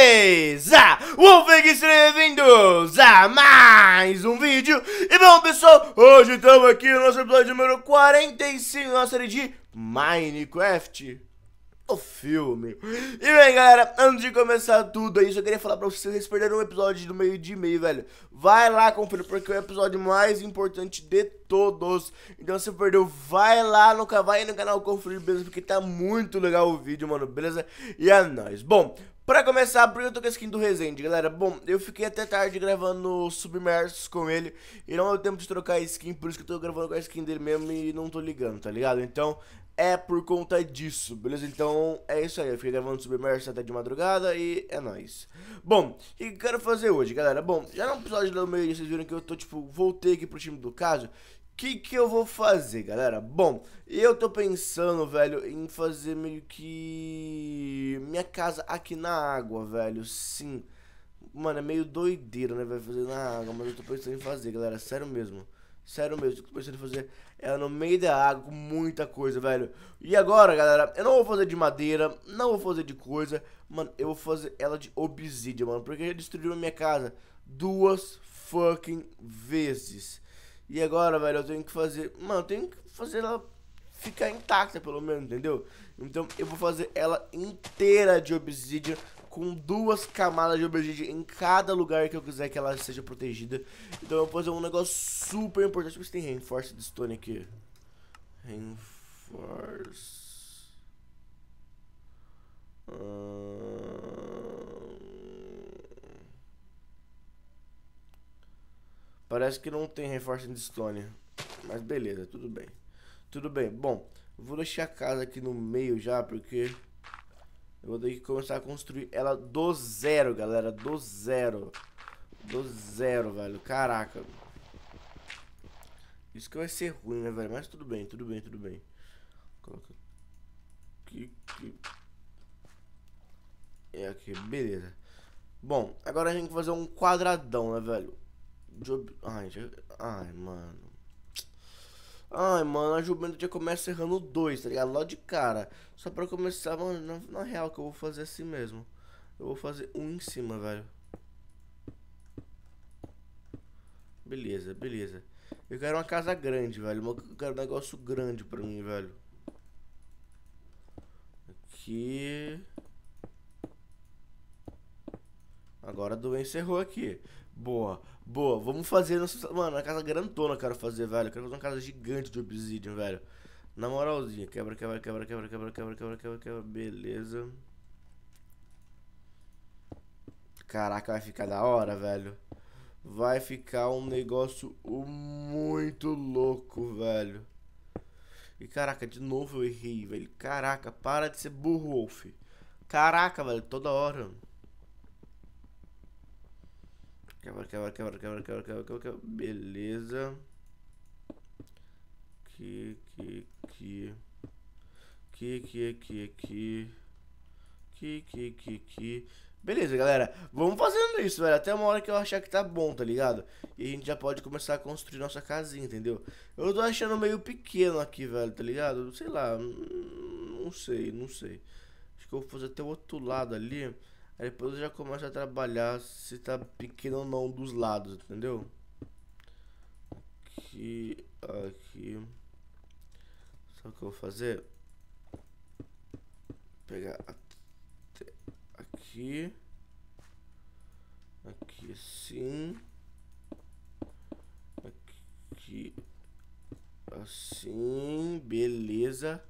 vocês a sejam bem-vindos a mais um vídeo E bom pessoal, hoje estamos aqui no nosso episódio número 45 Nossa série de Minecraft o filme. E bem, galera, antes de começar tudo aí, só queria falar pra vocês, vocês perderam um episódio do meio de meio, velho. Vai lá, confira, porque é o episódio mais importante de todos. Então, se perdeu, vai lá no, vai no canal conferir, beleza? Porque tá muito legal o vídeo, mano, beleza? E é nóis. Bom, Pra começar, porque eu tô com a skin do Resende, galera Bom, eu fiquei até tarde gravando Submersos com ele E não deu tempo de trocar a skin, por isso que eu tô gravando com a skin dele mesmo e não tô ligando, tá ligado? Então, é por conta disso, beleza? Então, é isso aí, eu fiquei gravando Submersos até de madrugada e é nóis Bom, o que eu quero fazer hoje, galera? Bom, já no episódio do meio vocês viram que eu tô, tipo, voltei aqui pro time do caso que que eu vou fazer, galera? Bom, eu tô pensando, velho, em fazer meio que minha casa aqui na água, velho, sim. Mano, é meio doideira, né, velho, fazer na água, mas eu tô pensando em fazer, galera, sério mesmo. Sério mesmo, eu tô pensando em fazer ela no meio da água com muita coisa, velho. E agora, galera, eu não vou fazer de madeira, não vou fazer de coisa, mano, eu vou fazer ela de obsidian, mano, porque já destruiu a minha casa duas fucking vezes. E agora, velho, eu tenho que fazer... Mano, eu tenho que fazer ela ficar intacta, pelo menos, entendeu? Então, eu vou fazer ela inteira de obsidian com duas camadas de obsidian em cada lugar que eu quiser que ela seja protegida. Então eu vou fazer um negócio super importante. Ver se tem Reinforced Stone aqui. Reinforce... Parece que não tem Reinforcing Stone. Mas beleza, tudo bem. Tudo bem. Bom, vou deixar a casa aqui no meio já, porque... Eu vou ter que começar a construir ela do zero, galera. Do zero. Do zero, velho. Caraca. Isso que vai ser ruim, né, velho? Mas tudo bem, tudo bem, tudo bem. Coloca aqui, aqui. É aqui, beleza. Bom, agora a gente vai fazer um quadradão, né, velho? Job... Ai, já... Ai, mano. Ai, mano, a Juventus já começa errando dois, tá ligado? Logo de cara. Só pra começar, mano, na, na, real que eu vou fazer assim mesmo. Eu vou fazer um em cima, velho. Beleza, beleza. Eu quero uma casa grande, velho. Eu quero um negócio grande pra mim, velho. Aqui. Agora a doença errou aqui. Boa, boa. Vamos fazer. Nossa... Mano, a casa grandona eu quero fazer, velho. Eu quero fazer uma casa gigante de obsidian, velho. Na moralzinha. Quebra, quebra, quebra, quebra, quebra, quebra, quebra, quebra, quebra. Beleza. Caraca, vai ficar da hora, velho. Vai ficar um negócio muito louco, velho. E caraca, de novo eu errei, velho. Caraca, para de ser burro, Wolf. Caraca, velho, toda hora. Quebra, quebra, quebra, quebra, quebra, quebra, quebra, quebra. Beleza. Aqui, aqui, aqui. Aqui, aqui, aqui, aqui. Aqui, aqui, aqui, aqui. Beleza, galera. Vamos fazendo isso, velho. Até uma hora que eu achar que tá bom, tá ligado? E a gente já pode começar a construir nossa casinha, entendeu? Eu tô achando meio pequeno aqui, velho, tá ligado? Sei lá. Não sei, não sei. Acho que eu vou fazer até o outro lado ali. Aí depois eu já começo a trabalhar se tá pequeno ou não dos lados, entendeu? Aqui, aqui. O que eu vou fazer? Pegar aqui. Aqui assim. Aqui. Assim. Beleza.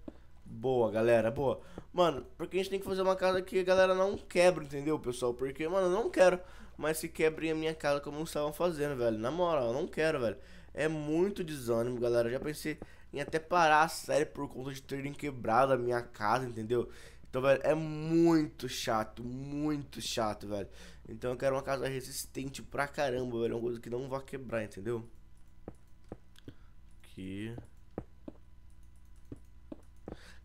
Boa, galera, boa. Mano, porque a gente tem que fazer uma casa que a galera não quebra, entendeu, pessoal? Porque, mano, eu não quero mais se quebrem a minha casa como estavam fazendo, velho. Na moral, eu não quero, velho. É muito desânimo, galera. Eu já pensei em até parar a série por conta de terem quebrado a minha casa, entendeu? Então, velho, é muito chato, muito chato, velho. Então eu quero uma casa resistente pra caramba, velho. Uma coisa que não vai quebrar, entendeu? Aqui.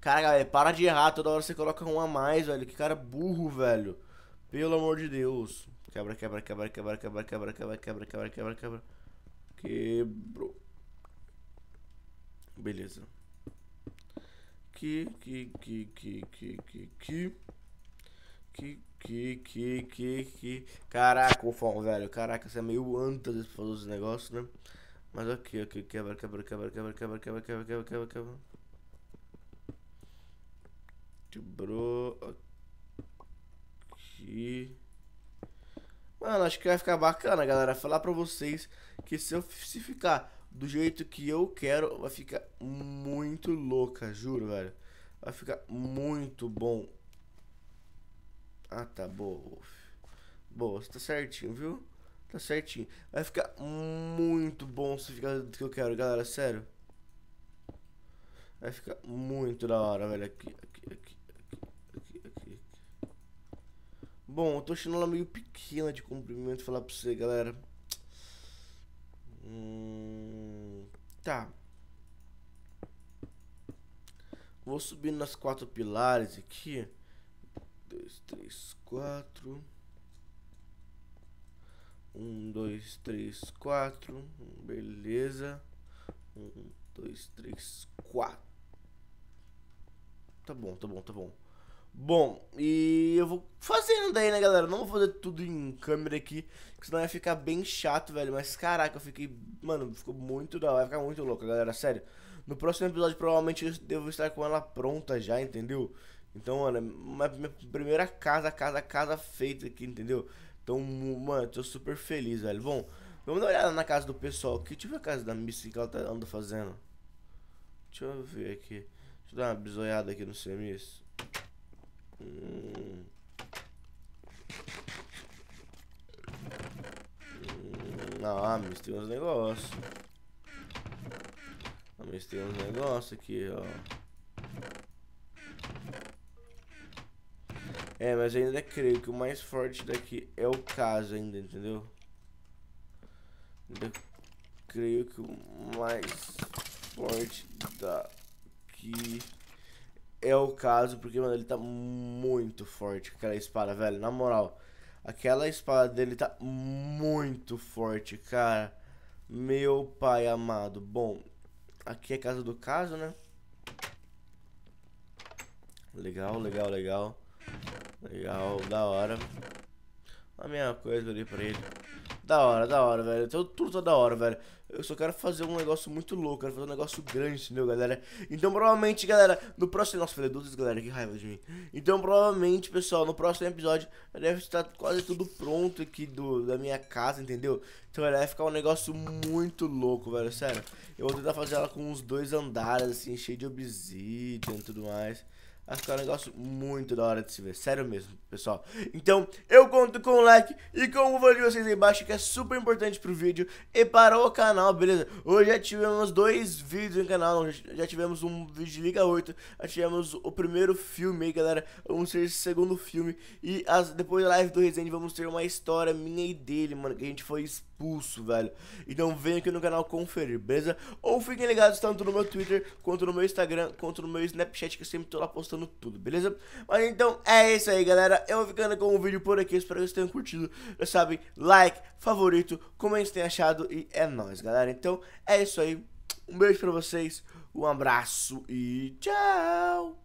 Cara, galera, para de errar. Toda hora você coloca um a mais, velho. Que cara burro, velho. Pelo amor de Deus. Quebra, quebra, quebra, quebra, quebra, quebra, quebra, quebra, quebra, quebra, quebra. Quebrou. Beleza. Que, que, que, que, que, que, que. Que, que, que, que, que. Caraca, fofão, velho. Caraca, você é meio anta pra fazer os negócios, né? Mas ok, ok, quebra, quebra, quebra, quebra, quebra, quebra, quebra, quebra, quebra, quebra. Quebrou aqui. Mano, acho que vai ficar bacana, galera. Falar pra vocês que se eu se ficar do jeito que eu quero, vai ficar muito louca, juro, velho. Vai ficar muito bom. Ah, tá, boa. Boa, você tá certinho, viu? Tá certinho. Vai ficar muito bom se ficar do que eu quero, galera, sério. Vai ficar muito da hora, velho. Aqui, aqui, aqui, aqui, aqui. Bom, eu tô achando ela meio pequena de comprimento, falar pra você, galera. Hum, tá. Vou subindo nas quatro pilares aqui. Dois, três, quatro. Um, dois, três, quatro. Beleza. Um, dois, três, quatro. Tá bom, tá bom, tá bom. Bom, e eu vou fazendo daí, né, galera? Não vou fazer tudo em câmera aqui, senão vai ficar bem chato, velho. Mas caraca, eu fiquei. Mano, ficou muito da Vai ficar muito louco, galera. Sério. No próximo episódio, provavelmente eu devo estar com ela pronta já, entendeu? Então, mano, é minha primeira casa, casa, casa feita aqui, entendeu? Então, mano, tô super feliz, velho. Bom, vamos dar uma olhada na casa do pessoal aqui. Deixa eu ver a casa da Missy que ela tá, anda fazendo. Deixa eu ver aqui. Deixa eu dar uma bisoiada aqui no Semis. Hum. Ah, Miss tem uns negócios. A Miss tem uns negócios aqui, ó. É, mas ainda creio que o mais forte daqui é o caso ainda, entendeu? Ainda creio que o mais forte daqui é o caso, porque, mano, ele tá muito forte aquela espada, velho. Na moral, aquela espada dele tá muito forte, cara. Meu pai amado. Bom, aqui é a casa do caso, né? Legal, legal, legal. Legal, da hora. A mesma coisa ali pra ele. Da hora, da hora, velho. Tudo, tudo tá da hora, velho. Eu só quero fazer um negócio muito louco, quero fazer um negócio grande, entendeu, galera? Então, provavelmente, galera, no próximo... Nossa, falei duas galera, que raiva de mim. Então, provavelmente, pessoal, no próximo episódio, deve estar quase tudo pronto aqui do, da minha casa, entendeu? Então, vai ficar um negócio muito louco, velho, sério. Eu vou tentar fazer ela com uns dois andares, assim, cheio de obsidian e tudo mais. Vai ficar um negócio muito da hora de se ver, sério mesmo, pessoal. Então, eu conto com o like e com o valor de vocês aí embaixo, que é super importante pro vídeo e para o canal, beleza? Hoje já tivemos dois vídeos no canal, já tivemos um vídeo de Liga 8, já tivemos o primeiro filme aí, galera, vamos ter esse segundo filme. E as, depois da live do Resident vamos ter uma história minha e dele, mano, que a gente foi expulso, velho. Então vem aqui no canal conferir, beleza? Ou fiquem ligados tanto no meu Twitter, quanto no meu Instagram, quanto no meu Snapchat, que eu sempre tô lá postando tudo, beleza? Mas então é isso aí, galera. Eu vou ficando com o vídeo por aqui. Espero que vocês tenham curtido. Já sabem, like, favorito, vocês têm achado. E é nóis, galera. Então é isso aí. Um beijo pra vocês, um abraço e tchau!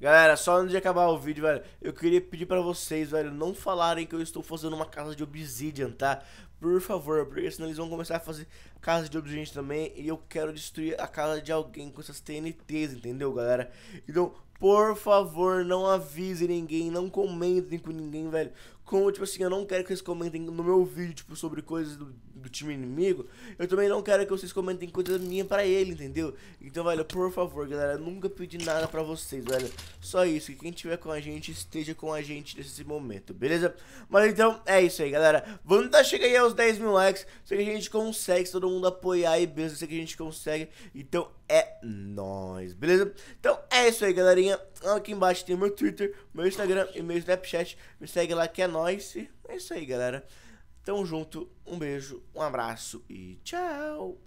Galera, só antes de acabar o vídeo, velho, eu queria pedir pra vocês, velho, não falarem que eu estou fazendo uma casa de obsidian, tá? Por favor, porque senão eles vão começar a fazer casa de obsidian também e eu quero destruir a casa de alguém com essas TNTs, entendeu, galera? Então, por favor, não avise ninguém, não comentem com ninguém, velho. Como, tipo assim, eu não quero que vocês comentem no meu vídeo, tipo, sobre coisas do, do time inimigo. Eu também não quero que vocês comentem coisas minhas pra ele, entendeu? Então, velho, por favor, galera, nunca pedi nada pra vocês, velho. Só isso, que quem tiver com a gente, esteja com a gente nesse momento, beleza? Mas então, é isso aí, galera. Vamos tentar chegar aí aos 10 mil likes. Que a gente consegue, se todo mundo apoiar aí, beleza? Que a gente consegue. Então, é nóis, beleza? Então, é isso aí, galerinha. Aqui embaixo tem meu Twitter, meu Instagram e meu Snapchat. Me segue lá que é nóis. É isso aí, galera. Tamo junto, um beijo, um abraço e tchau!